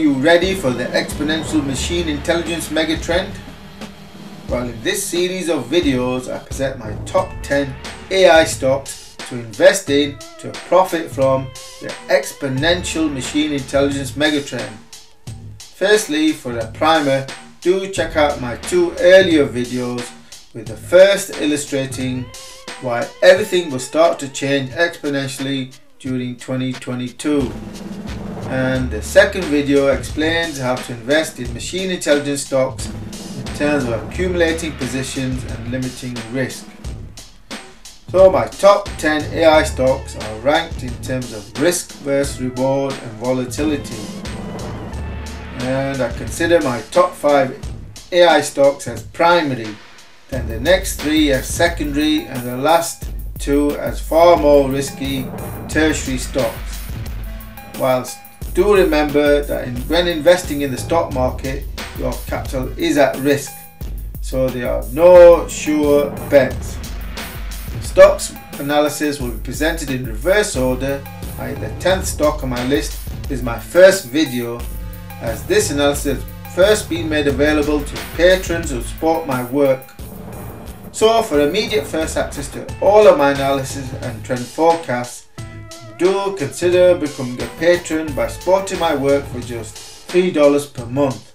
ready for the exponential machine intelligence megatrend? Well, in this series of videos, I present my top 10 AI stocks to invest in to profit from the exponential machine intelligence megatrend. Firstly, for a primer, do check out my two earlier videos with the first illustrating why everything will start to change exponentially during 2022 and the second video explains how to invest in machine intelligence stocks in terms of accumulating positions and limiting risk. So my top 10 AI stocks are ranked in terms of risk versus reward and volatility. And I consider my top 5 AI stocks as primary, then the next 3 as secondary and the last 2 as far more risky tertiary stocks. Whilst do remember that in, when investing in the stock market, your capital is at risk, so there are no sure bets. Stocks analysis will be presented in reverse order. I, the 10th stock on my list is my first video, as this analysis first been made available to patrons who support my work. So, for immediate first access to all of my analysis and trend forecasts, do consider becoming a patron by supporting my work for just $3 per month.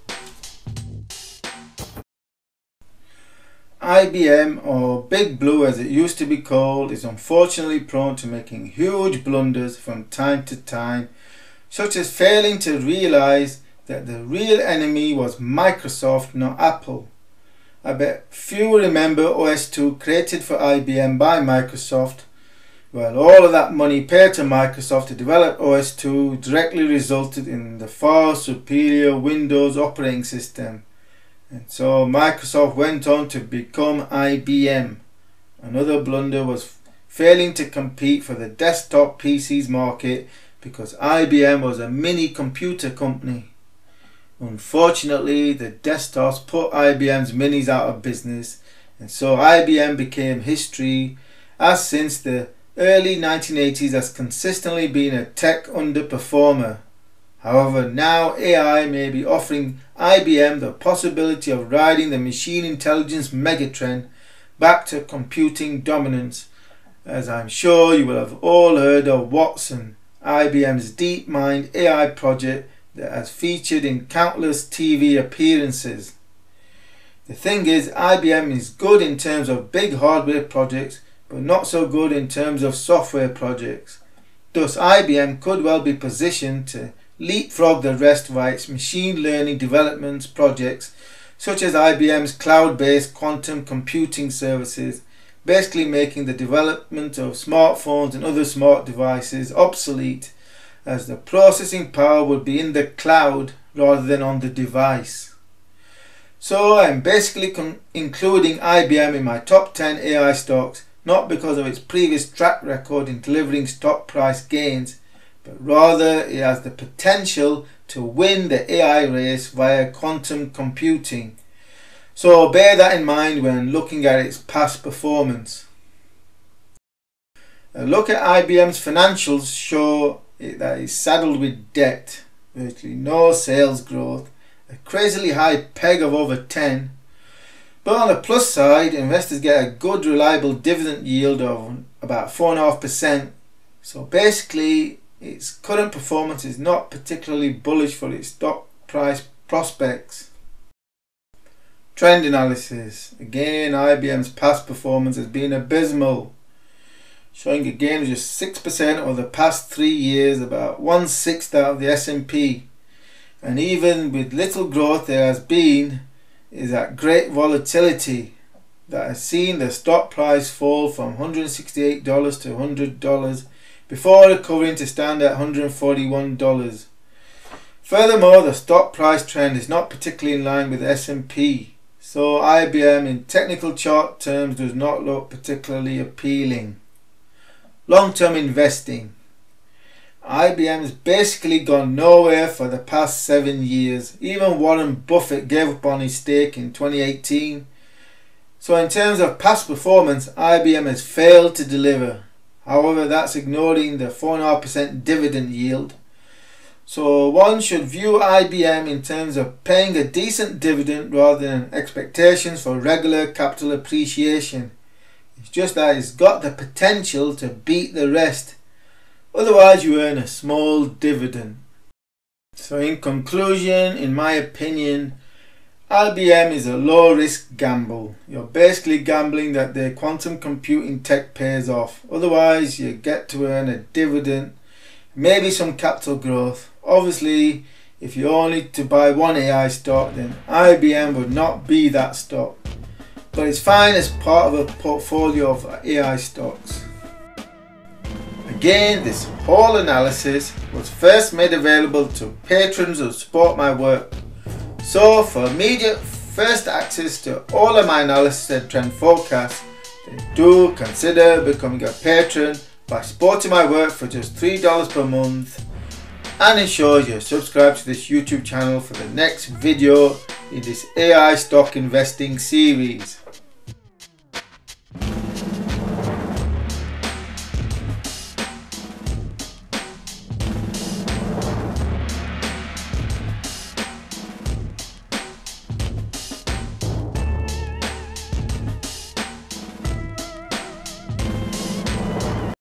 IBM or Big Blue as it used to be called is unfortunately prone to making huge blunders from time to time such as failing to realize that the real enemy was Microsoft not Apple. I bet few remember OS2 created for IBM by Microsoft well, all of that money paid to Microsoft to develop OS2 directly resulted in the far superior Windows operating system. And so Microsoft went on to become IBM. Another blunder was failing to compete for the desktop PCs market because IBM was a mini computer company. Unfortunately, the desktops put IBM's minis out of business, and so IBM became history as since the early 1980s has consistently been a tech underperformer. However, now AI may be offering IBM the possibility of riding the machine intelligence megatrend back to computing dominance, as I'm sure you will have all heard of Watson, IBM's DeepMind AI project that has featured in countless TV appearances. The thing is, IBM is good in terms of big hardware projects but not so good in terms of software projects. Thus, IBM could well be positioned to leapfrog the rest via its machine learning development projects, such as IBM's cloud based quantum computing services, basically making the development of smartphones and other smart devices obsolete, as the processing power would be in the cloud rather than on the device. So I'm basically including IBM in my top 10 AI stocks not because of its previous track record in delivering stock price gains, but rather it has the potential to win the AI race via quantum computing. So bear that in mind when looking at its past performance. A look at IBM's financials show that it's saddled with debt, virtually no sales growth, a crazily high PEG of over 10, but on the plus side, investors get a good reliable dividend yield of about 4.5%. So basically, its current performance is not particularly bullish for its stock price prospects. Trend analysis. Again, IBM's past performance has been abysmal, showing a gain of just 6% over the past three years, about one sixth out of the S&P. And even with little growth there has been, is that great volatility that has seen the stock price fall from $168 to $100 before recovering to stand at $141. Furthermore, the stock price trend is not particularly in line with S&P, so IBM in technical chart terms does not look particularly appealing. Long-term investing IBM's basically gone nowhere for the past seven years. Even Warren Buffett gave up on his stake in 2018. So, in terms of past performance, IBM has failed to deliver. However, that's ignoring the 4.5% dividend yield. So one should view IBM in terms of paying a decent dividend rather than expectations for regular capital appreciation. It's just that it's got the potential to beat the rest. Otherwise you earn a small dividend. So in conclusion, in my opinion, IBM is a low risk gamble. You're basically gambling that the quantum computing tech pays off. Otherwise you get to earn a dividend, maybe some capital growth Obviously, if you only to buy one AI stock, then IBM would not be that stock. But it's fine as part of a portfolio of AI stocks. Again, this whole analysis was first made available to patrons who support my work. So for immediate first access to all of my analysis and trend forecasts, then do consider becoming a patron by supporting my work for just $3 per month and ensure you subscribe to this YouTube channel for the next video in this AI stock investing series.